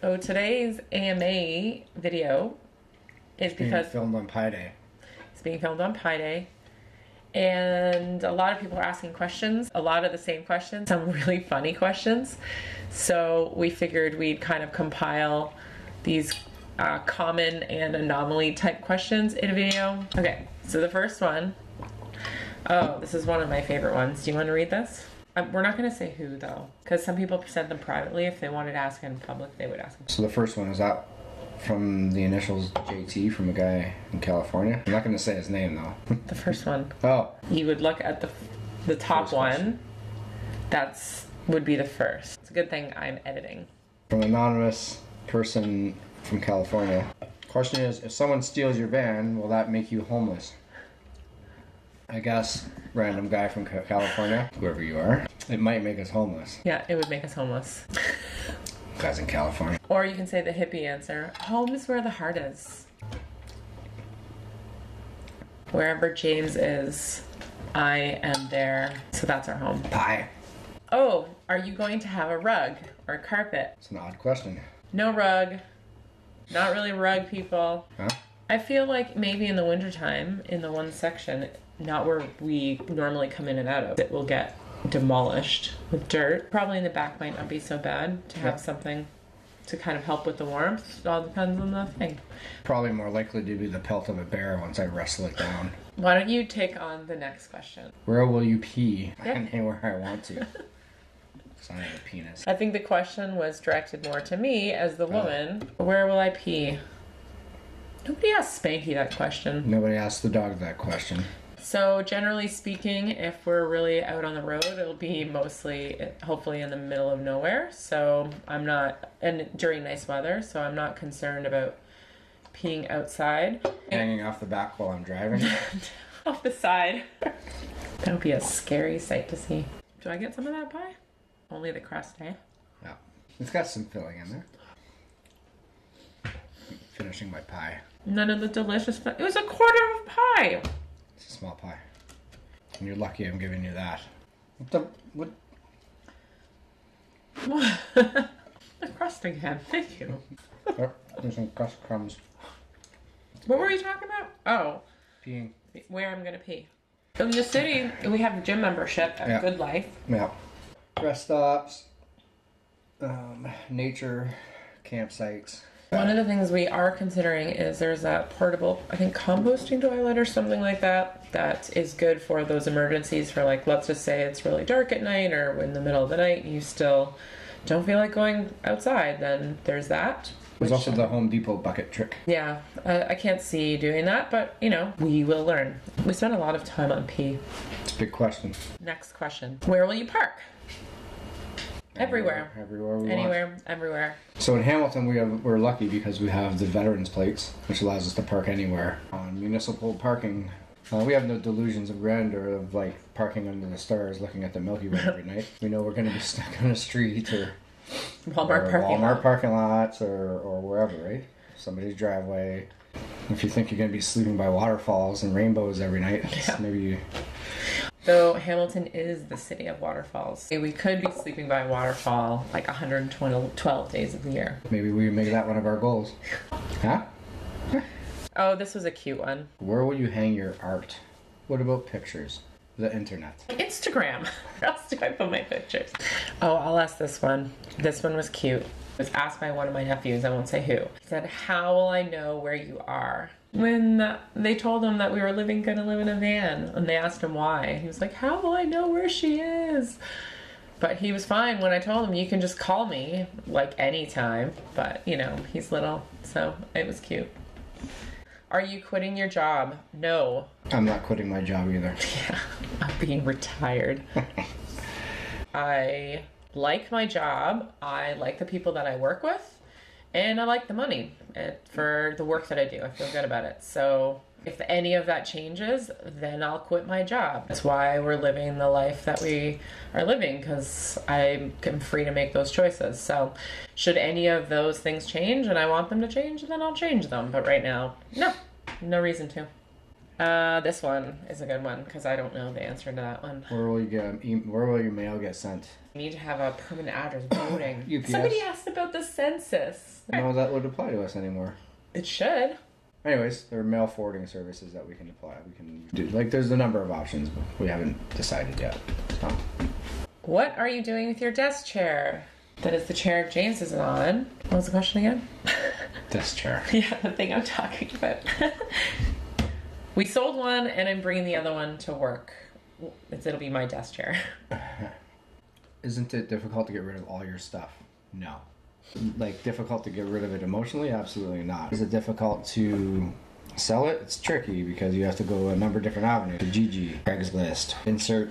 So today's AMA video is Being because filmed on Pi Day. it's being filmed on Pi Day. And a lot of people are asking questions, a lot of the same questions, some really funny questions. So we figured we'd kind of compile these uh, common and anomaly type questions in a video. Okay, so the first one oh, this is one of my favorite ones. Do you want to read this? Um, we're not going to say who though, because some people sent them privately. If they wanted to ask in public, they would ask them. So the first one is that from the initials JT from a guy in California. I'm not going to say his name though. The first one. oh, you would look at the the top First one. question. That's would be the first. It's a good thing I'm editing. from an anonymous person from California. Question is, if someone steals your van, will that make you homeless? I guess random guy from California, whoever you are, it might make us homeless. Yeah, it would make us homeless. Guys in California. Or you can say the hippie answer. Home is where the heart is. Wherever James is, I am there. So that's our home. Pie. Oh, are you going to have a rug or a carpet? It's an odd question. No rug. Not really rug people. Huh? I feel like maybe in the wintertime, in the one section, not where we normally come in and out of, it will get demolished with dirt. Probably in the back might not be so bad to have Yeah. something to kind of help with the warmth. It all depends on the thing. Probably more likely to be the pelt of a bear once I wrestle it down. Why don't you take on the next question? Where will you pee? Yeah. Anywhere I want to. I have a penis. I think the question was directed more to me as the oh. woman. Where will I pee? Nobody asked Spanky that question. Nobody asked the dog that question. So generally speaking, if we're really out on the road, it'll be mostly, hopefully, in the middle of nowhere. So I'm not, and during nice weather, so I'm not concerned about peeing outside. Hanging off the back while I'm driving. Off the side. That would be a scary sight to see. Do I get some of that pie? Only the crust, eh? Yeah. It's got some filling in there. Finishing my pie. None of the delicious. It was a quarter of pie. Small pie. And you're lucky I'm giving you that. What the what the crust again. Thank you. oh, there's some crust crumbs. What were you talking about? Oh. Peeing. where I'm gonna pee. In the city, we have a gym membership at Yeah. Good Life. Yeah. Rest stops. Um, nature campsites. One of the things we are considering is there's a portable, I think, composting toilet or something like that that is good for those emergencies. For like, let's just say it's really dark at night or in the middle of the night, you still don't feel like going outside. Then there's that. There's also the Home Depot bucket trick. Yeah, I, I can't see doing that, but you know, we will learn. We spend a lot of time on pee. It's a big question. Next question: Where will you park? Everywhere. Everywhere we want. Anywhere, everywhere. So in Hamilton, we have we're lucky because we have the veterans plates, which allows us to park anywhere on municipal parking. Uh, we have no delusions of grandeur of like parking under the stars, looking at the Milky Way every night. We know we're going to be stuck on a street or, Walmart or parking Walmart lot. parking lots or or wherever, right? Somebody's driveway. If you think you're going to be sleeping by waterfalls and rainbows every night, Yeah. maybe you, Though Hamilton is the city of waterfalls. We could be sleeping by a waterfall like 112 days of the year. maybe we make that one of our goals. Huh? Oh, this was a cute one. Where will you hang your art? What about pictures? The internet. Instagram. Where else do I put my pictures? Oh, I'll ask this one. This one was cute. It was asked by one of my nephews. I won't say who. He said, "How will I know where you are?" When they told him that we were living, gonna live in a van, and they asked him why, he was like, "How will I know where she is?" But he was fine when I told him, "You can just call me like anytime." But you know, he's little, so it was cute. Are you quitting your job? No. I'm not quitting my job either. Yeah, I'm being retired. I like my job. I like the people that I work with, and I like the money uh, for the work that I do. I feel good about it. So if any of that changes, then I'll quit my job. That's why we're living the life that we are living because I am free to make those choices. So should any of those things change and I want them to change, then I'll change them. But right now, no, no reason to. Uh, this one is a good one because I don't know the answer to that one. Where will you get? e- Where will your mail get sent? You need to have a permanent address voting. UPS. Somebody asked about the census. No, that would apply to us anymore. It should. Anyways, there are mail forwarding services that we can apply. We can do like there's a number of options, but we haven't decided yet. So, What are you doing with your desk chair? That is the chair James is on. What was the question again? desk chair. yeah, the thing I'm talking about. we sold one, and I'm bringing the other one to work. It's, it'll be my desk chair. Isn't it difficult to get rid of all your stuff? No. Like difficult to get rid of it emotionally? Absolutely not. Is it difficult to sell it? It's tricky because you have to go a number of different avenues. Kijiji, Craigslist, insert,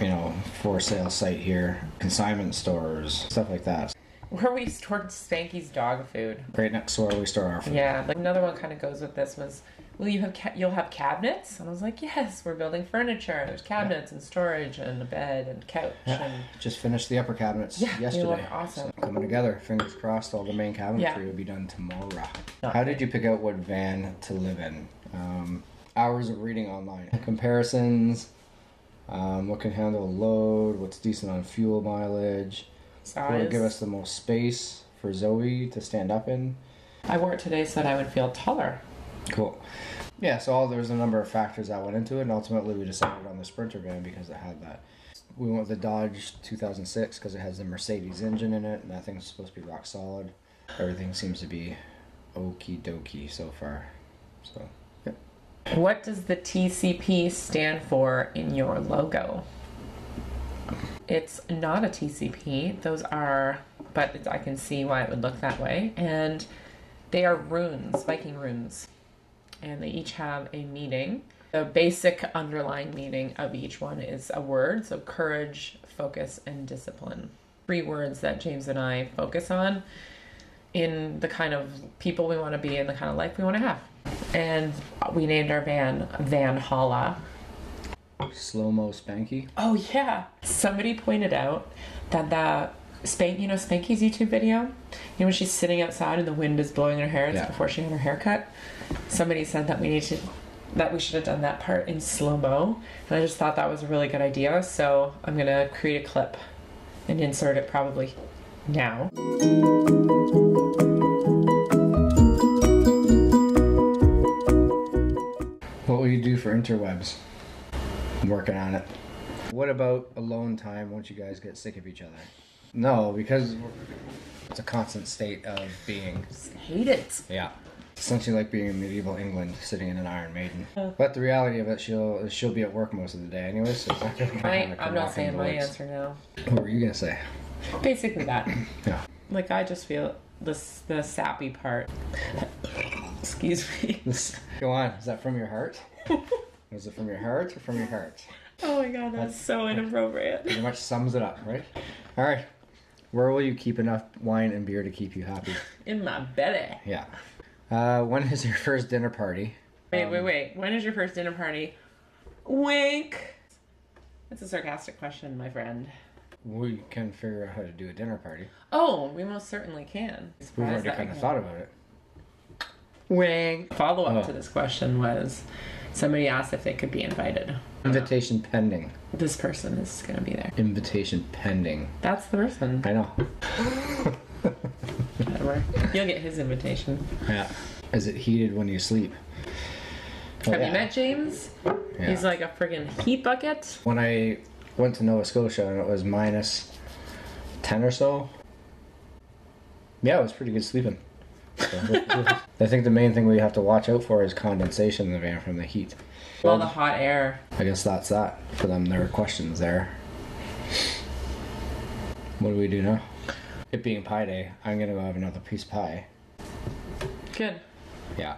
you know, for sale site here, consignment stores, stuff like that. Where we stored Spanky's dog food. Right next door we store our food. Yeah, like another one kind of goes with this was, will you have ca- you'll have cabinets? And I was like, yes, we're building furniture. There's cabinets and storage and a bed and couch and Just finished the upper cabinets Yeah, yesterday. awesome. So coming together. Fingers crossed all the main cabinetry Yeah. will be done tomorrow. Not How did you pick out what van to live in? Um, hours of reading online. Comparisons. Um, what can handle a load? What's decent on fuel mileage? What would give us the most space for Zoe to stand up in? I wore it today so that I would feel taller. Cool. Yeah, so there's a number of factors that went into it, and ultimately we decided on the Sprinter van because it had that. We went with the Dodge 2006 because it has the Mercedes engine in it, and that thing's supposed to be rock solid. Everything seems to be okie dokie so far. So, yep. What does the TCP stand for in your logo? It's not a TCP. Those are, but I can see why it would look that way. And they are runes, Viking runes. And they each have a meaning. The basic underlying meaning of each one is a word. So courage, focus, and discipline. Three words that James and I focus on in the kind of people we want to be and the kind of life we want to have. And we named our van Van Holla. Slow mo spanky. Oh yeah. Somebody pointed out that that Spank, you know Spanky's YouTube video. You know when she's sitting outside and the wind is blowing her hair. It's Yeah. before she had her haircut. Somebody said that we need to, that we should have done that part in slow mo, and I just thought that was a really good idea. So I'm gonna create a clip and insert it probably now. What will you do for interwebs? I'm working on it. What about alone time once you guys get sick of each other? No, because it's a constant state of being. Hate it. Yeah. Essentially like being in medieval England, sitting in an Iron Maiden. But the reality of it, she'll she'll be at work most of the day anyway, so it's not I, I'm not saying my answer now. What were you gonna say? Basically that. Yeah. Like I just feel this the sappy part. Excuse me. Go on. Is that from your heart? Was it from your heart or from your heart? Oh my god, that's so inappropriate. Pretty much sums it up, right? All right. Where will you keep enough wine and beer to keep you happy? In my belly. Yeah. Uh, when is your first dinner party? Wait, wait, wait. When is your first dinner party? Wink. That's a sarcastic question, my friend. We can figure out how to do a dinner party. Oh, we most certainly can. We've already kind of thought about it. Wing. Follow up Oh. to this question was somebody asked if they could be invited. Invitation pending. This person is going to be there. Invitation pending. That's the person. I know. Whatever. You'll get his invitation. Yeah. Is it heated when you sleep? Oh, Have yeah. you met James? Yeah. He's like a friggin' heat bucket. when I went to Nova Scotia and it was minus 10 or so. Yeah, it was pretty good sleeping. I think the main thing we have to watch out for is condensation in the van from the heat. Well, the hot air. I guess that's that for them. There are questions there. What do we do now? It being pie day, I'm gonna go have another piece of pie. Good. Yeah.